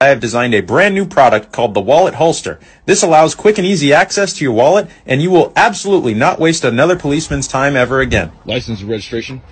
I have designed a brand new product called the Wallet Holster. This allows quick and easy access to your wallet, and you will absolutely not waste another policeman's time ever again. License and registration?